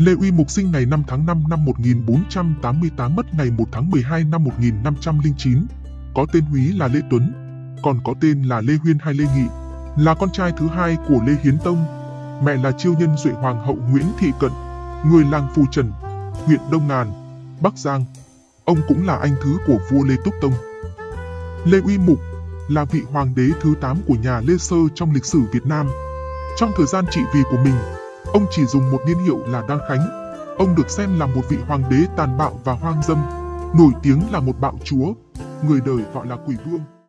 Lê Uy Mục sinh ngày 5 tháng 5 năm 1488 mất ngày 1 tháng 12 năm 1509. Có tên Húy là Lê Tuấn, còn có tên là Lê Huyên hay Lê Nghị, là con trai thứ hai của Lê Hiến Tông. Mẹ là chiêu nhân Duệ Hoàng hậu Nguyễn Thị Cận, người làng Phù Trần, huyện Đông Ngàn, Bắc Giang. Ông cũng là anh thứ của vua Lê Túc Tông. Lê Uy Mục là vị hoàng đế thứ 8 của nhà Lê Sơ trong lịch sử Việt Nam. Trong thời gian trị vì của mình, ông chỉ dùng một niên hiệu là Đa Khánh. Ông được xem là một vị hoàng đế tàn bạo và hoang dâm, nổi tiếng là một bạo chúa, người đời gọi là quỷ vương.